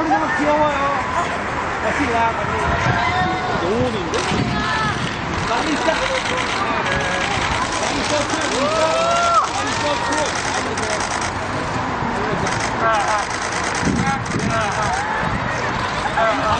버리면 귀여워요. 야, 빨리. 영혼인데? 시작. 빨리 시작. 빨리 시작. 빨리 시작. 빨리 시작. 재미 귀여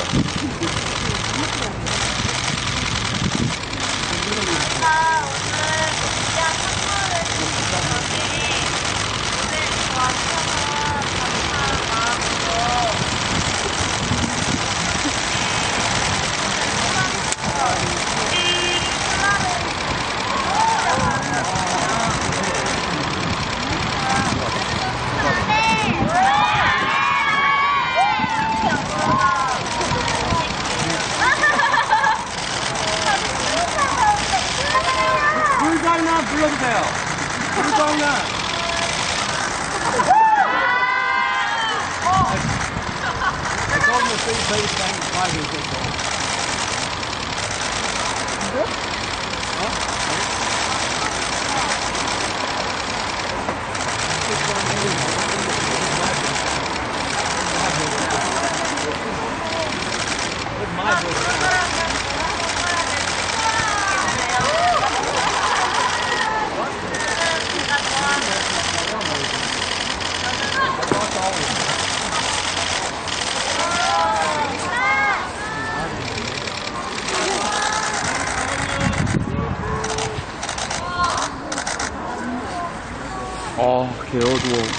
Пока. 불장난 불러주세요. 불장난. It's almost the same thing as five years ago. 아, 개 어두워.